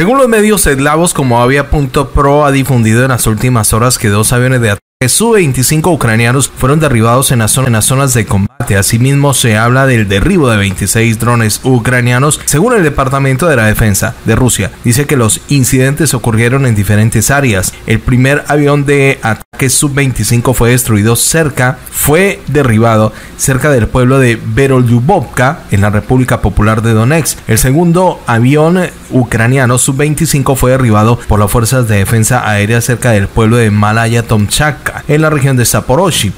Según los medios eslavos como Avia.pro ha difundido en las últimas horas que dos aviones de Su-25 ucranianos fueron derribados en, las zonas de combate. Asimismo, se habla del derribo de 26 drones ucranianos. Según el Departamento de la Defensa de Rusia, dice que los incidentes ocurrieron en diferentes áreas. El primer avión de ataque Su-25 fue destruido cerca, fue derribado cerca del pueblo de Berolyubovka, en la República Popular de Donetsk. El segundo avión ucraniano Su-25 fue derribado por las fuerzas de defensa aérea cerca del pueblo de Malaya Tomchak en la región de Saporoshi.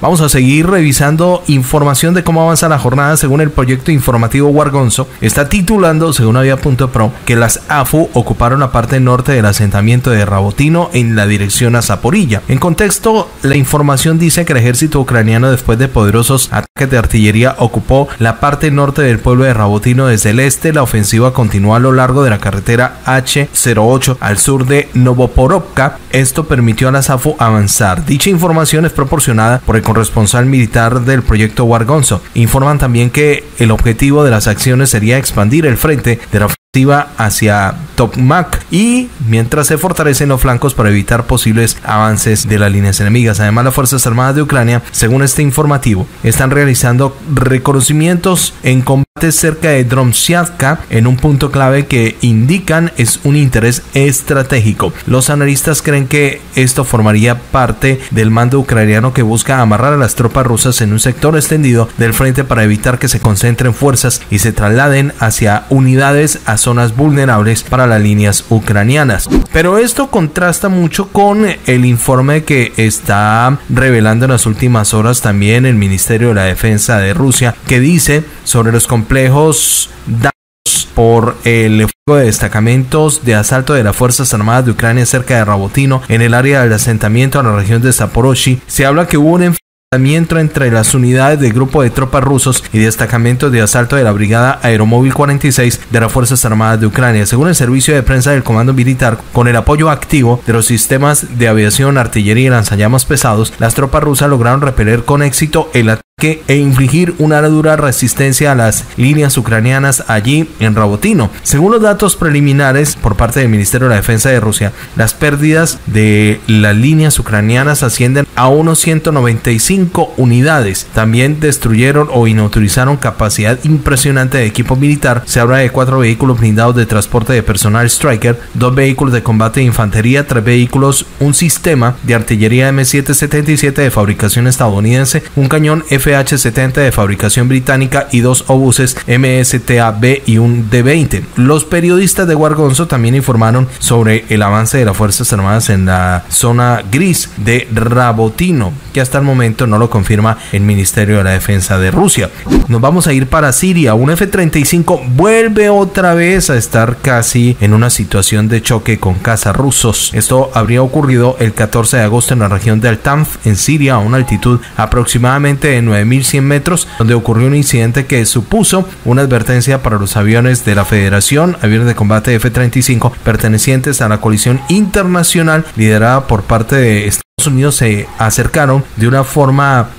Vamos a seguir revisando información de cómo avanza la jornada según el proyecto informativo Wargonzo. Está titulando, según Avia.pro, que las AFU ocuparon la parte norte del asentamiento de Rabotino en la dirección a Zaporilla. En contexto, la información dice que el ejército ucraniano, después de poderosos ataques de artillería, ocupó la parte norte del pueblo de Rabotino desde el este. La ofensiva continuó a lo largo de la carretera H08 al sur de Novoporovka. Esto permitió a las AFU avanzar. Dicha información es proporcionada por el corresponsal militar del proyecto Wargonzo. Informan también que el objetivo de las acciones sería expandir el frente de la ofensiva hacia Tokmak y mientras se fortalecen los flancos para evitar posibles avances de las líneas enemigas. Además, las Fuerzas Armadas de Ucrania, según este informativo, están realizando reconocimientos en combate cerca de Dromsiatka en un punto clave que indican es un interés estratégico. Los analistas creen que esto formaría parte del mando ucraniano que busca amarrar a las tropas rusas en un sector extendido del frente para evitar que se concentren fuerzas y se trasladen hacia unidades a zonas vulnerables para las líneas ucranianas. Pero esto contrasta mucho con el informe que está revelando en las últimas horas también el Ministerio de la Defensa de Rusia que dice sobre los complejos dados por el fuego de destacamentos de asalto de las Fuerzas Armadas de Ucrania cerca de Rabotino en el área del asentamiento en la región de Zaporoshi. Se habla que hubo un entre las unidades del grupo de tropas rusos y destacamentos de asalto de la Brigada Aeromóvil 46 de las Fuerzas Armadas de Ucrania. Según el servicio de prensa del Comando Militar, con el apoyo activo de los sistemas de aviación, artillería y lanzallamas pesados, las tropas rusas lograron repeler con éxito el ataque e infligir una dura resistencia a las líneas ucranianas allí en Rabotino. Según los datos preliminares por parte del Ministerio de la Defensa de Rusia, las pérdidas de las líneas ucranianas ascienden a unos 195 unidades. También destruyeron o inutilizaron capacidad impresionante de equipo militar. Se habla de cuatro vehículos blindados de transporte de personal Striker, dos vehículos de combate de infantería, tres vehículos, un sistema de artillería M777 de fabricación estadounidense, un cañón F FH-70 de fabricación británica y dos obuses MSTA-B y un D-20. Los periodistas de Guargonzo también informaron sobre el avance de las Fuerzas Armadas en la zona gris de Rabotino, que hasta el momento no lo confirma el Ministerio de la Defensa de Rusia. Nos vamos a ir para Siria. Un F-35 vuelve otra vez a estar casi en una situación de choque con cazas rusos. Esto habría ocurrido el 14 de agosto en la región de Al-Tanf, en Siria, a una altitud aproximadamente de 9 1100 metros, donde ocurrió un incidente que supuso una advertencia para los aviones de la Federación, aviones de combate F-35 pertenecientes a la coalición internacional liderada por parte de Unidos se acercaron de una forma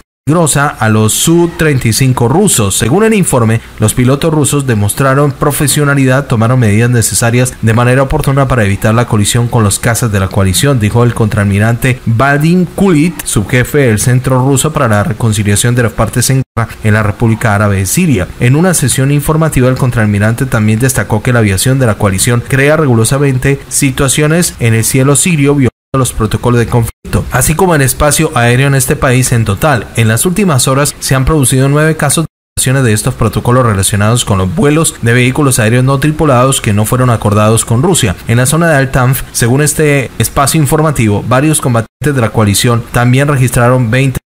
a los Su-35 rusos. Según el informe, los pilotos rusos demostraron profesionalidad, tomaron medidas necesarias de manera oportuna para evitar la colisión con los cazas de la coalición, dijo el contraalmirante Vadim Kulit, subjefe del Centro Ruso para la Reconciliación de las Partes en Guerra en la República Árabe de Siria. En una sesión informativa, el contraalmirante también destacó que la aviación de la coalición crea rigurosamente situaciones en el cielo sirio los protocolos de conflicto, así como el espacio aéreo en este país en total. En las últimas horas se han producido nueve casos de de estos protocolos relacionados con los vuelos de vehículos aéreos no tripulados que no fueron acordados con Rusia. En la zona de Altanf, según este espacio informativo, varios combatientes de la coalición también registraron 20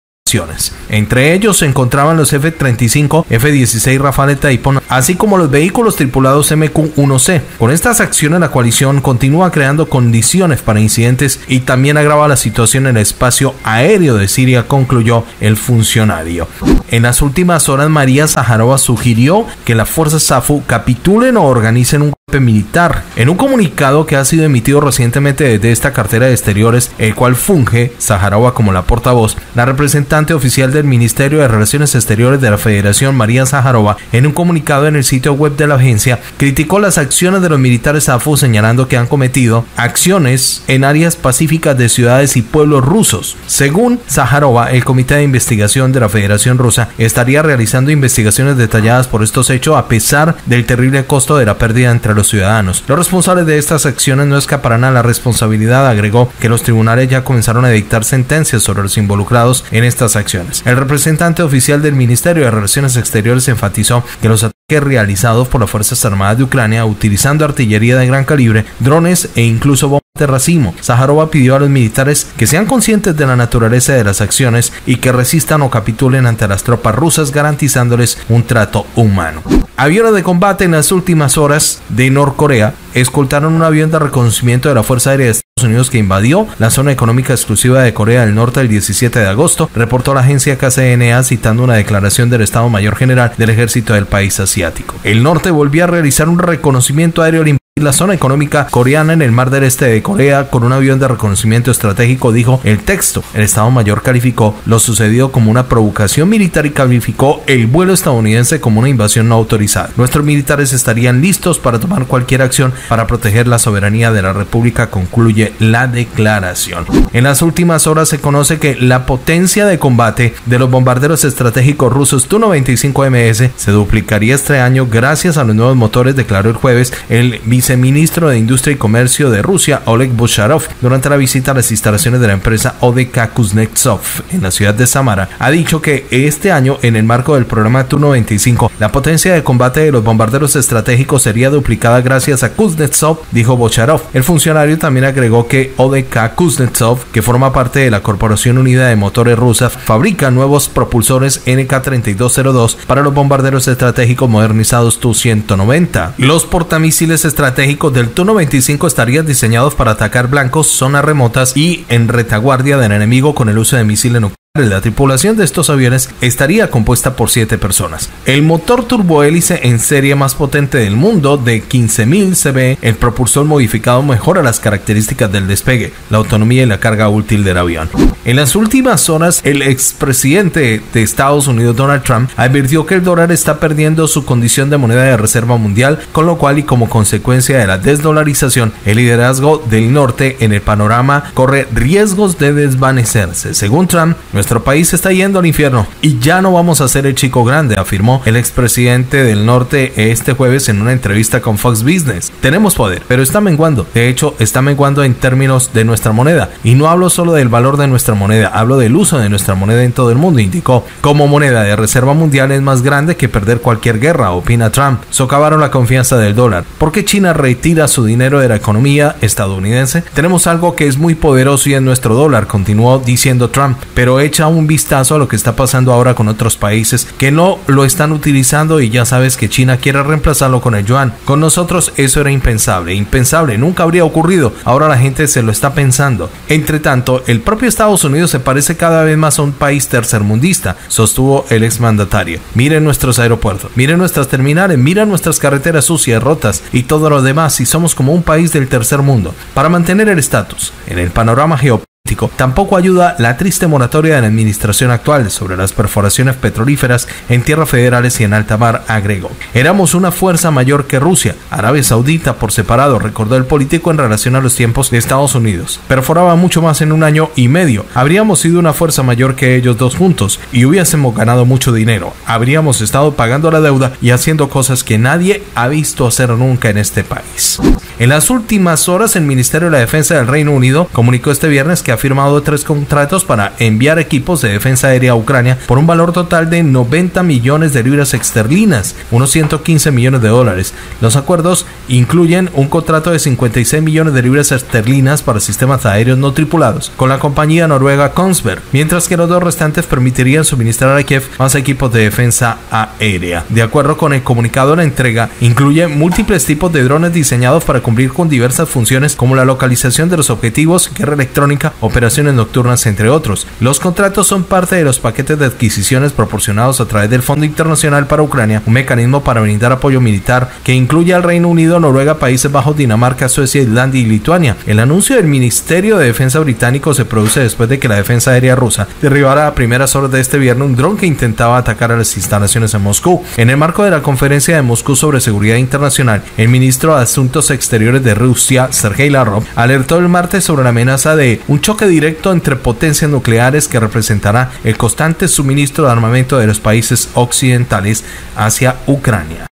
entre ellos se encontraban los F-35, F-16 Rafale Typhoon, así como los vehículos tripulados MQ-1C. Con estas acciones la coalición continúa creando condiciones para incidentes y también agrava la situación en el espacio aéreo de Siria, concluyó el funcionario. En las últimas horas María Zaharova sugirió que las fuerzas SAFU capitulen o organicen un militar. En un comunicado que ha sido emitido recientemente desde esta cartera de exteriores, el cual funge Saharova como la portavoz, la representante oficial del Ministerio de Relaciones Exteriores de la Federación, María Saharova, en un comunicado en el sitio web de la agencia, criticó las acciones de los militares AFU señalando que han cometido acciones en áreas pacíficas de ciudades y pueblos rusos. Según Saharova, el Comité de Investigación de la Federación Rusa estaría realizando investigaciones detalladas por estos hechos a pesar del terrible costo de la pérdida entre los ciudadanos. Los responsables de estas acciones no escaparán a la responsabilidad, agregó que los tribunales ya comenzaron a dictar sentencias sobre los involucrados en estas acciones. El representante oficial del Ministerio de Relaciones Exteriores enfatizó que los ataques realizados por las Fuerzas Armadas de Ucrania utilizando artillería de gran calibre, drones e incluso bombas racimo. Zaharova pidió a los militares que sean conscientes de la naturaleza de las acciones y que resistan o capitulen ante las tropas rusas garantizándoles un trato humano. Aviones de combate en las últimas horas de Norcorea escoltaron un avión de reconocimiento de la Fuerza Aérea de Estados Unidos que invadió la zona económica exclusiva de Corea del Norte el 17 de agosto, reportó la agencia KCNA citando una declaración del Estado Mayor General del Ejército del país asiático. El norte volvió a realizar un reconocimiento aéreo la zona económica coreana en el mar del este de Corea con un avión de reconocimiento estratégico, dijo el texto. El Estado Mayor calificó lo sucedido como una provocación militar y calificó el vuelo estadounidense como una invasión no autorizada. Nuestros militares estarían listos para tomar cualquier acción para proteger la soberanía de la República, concluye la declaración. En las últimas horas se conoce que la potencia de combate de los bombarderos estratégicos rusos Tu-95MS se duplicaría este año gracias a los nuevos motores, declaró el jueves el viceministro de Industria y Comercio de Rusia, Oleg Bosharov, durante la visita a las instalaciones de la empresa ODK Kuznetsov en la ciudad de Samara, ha dicho que este año, en el marco del programa Tu-95, la potencia de combate de los bombarderos estratégicos sería duplicada gracias a Kuznetsov, dijo Bocharov. El funcionario también agregó que ODK Kuznetsov, que forma parte de la Corporación Unida de Motores Rusa, fabrica nuevos propulsores NK-3202 para los bombarderos estratégicos modernizados Tu-190. Los portamisiles estratégicos estratégicos del Tu-95 estarían diseñados para atacar blancos, zonas remotas y en retaguardia del enemigo con el uso de misiles nucleares la tripulación de estos aviones estaría compuesta por 7 personas. El motor turbohélice en serie más potente del mundo de 15.000 cb, el propulsor modificado mejora las características del despegue, la autonomía y la carga útil del avión. En las últimas horas, el expresidente de Estados Unidos Donald Trump advirtió que el dólar está perdiendo su condición de moneda de reserva mundial, con lo cual y como consecuencia de la desdolarización, el liderazgo del norte en el panorama corre riesgos de desvanecerse. Según Trump, nuestro país está yendo al infierno y ya no vamos a ser el chico grande, afirmó el expresidente del norte este jueves en una entrevista con Fox Business. Tenemos poder, pero está menguando. De hecho, está menguando en términos de nuestra moneda. Y no hablo solo del valor de nuestra moneda, hablo del uso de nuestra moneda en todo el mundo, indicó. Como moneda de reserva mundial es más grande que perder cualquier guerra, opina Trump. Socavaron la confianza del dólar. ¿Por qué China retira su dinero de la economía estadounidense? Tenemos algo que es muy poderoso y es nuestro dólar, continuó diciendo Trump. Pero echa un vistazo a lo que está pasando ahora con otros países que no lo están utilizando y ya sabes que China quiere reemplazarlo con el yuan. Con nosotros eso era impensable, impensable, nunca habría ocurrido. Ahora la gente se lo está pensando. Entre tanto, el propio Estados Unidos se parece cada vez más a un país tercermundista, sostuvo el exmandatario. Miren nuestros aeropuertos, miren nuestras terminales, miren nuestras carreteras sucias, rotas y todo lo demás y somos como un país del tercer mundo. Para mantener el estatus en el panorama geopolítico Tampoco ayuda la triste moratoria de la administración actual sobre las perforaciones petrolíferas en tierras federales y en alta mar, agregó. Éramos una fuerza mayor que Rusia, Arabia Saudita por separado, recordó el político en relación a los tiempos de Estados Unidos. Perforaba mucho más en un año y medio. Habríamos sido una fuerza mayor que ellos dos juntos y hubiésemos ganado mucho dinero. Habríamos estado pagando la deuda y haciendo cosas que nadie ha visto hacer nunca en este país. En las últimas horas, el Ministerio de la Defensa del Reino Unido comunicó este viernes que firmado tres contratos para enviar equipos de defensa aérea a Ucrania por un valor total de 90 millones de libras esterlinas, unos 115 millones de dólares. Los acuerdos incluyen un contrato de 56 millones de libras esterlinas para sistemas aéreos no tripulados con la compañía noruega Kongsberg, mientras que los dos restantes permitirían suministrar a Kiev más equipos de defensa aérea. De acuerdo con el comunicado, la entrega incluye múltiples tipos de drones diseñados para cumplir con diversas funciones como la localización de los objetivos, guerra electrónica, operaciones nocturnas, entre otros. Los contratos son parte de los paquetes de adquisiciones proporcionados a través del Fondo Internacional para Ucrania, un mecanismo para brindar apoyo militar que incluye al Reino Unido, Noruega, Países Bajos, Dinamarca, Suecia, Islandia y Lituania. El anuncio del Ministerio de Defensa británico se produce después de que la defensa aérea rusa derribara a primeras horas de este viernes un dron que intentaba atacar a las instalaciones en Moscú. En el marco de la conferencia de Moscú sobre seguridad internacional, el ministro de Asuntos Exteriores de Rusia, Sergei Lavrov, alertó el martes sobre la amenaza de un choque directo entre potencias nucleares que representará el constante suministro de armamento de los países occidentales hacia Ucrania.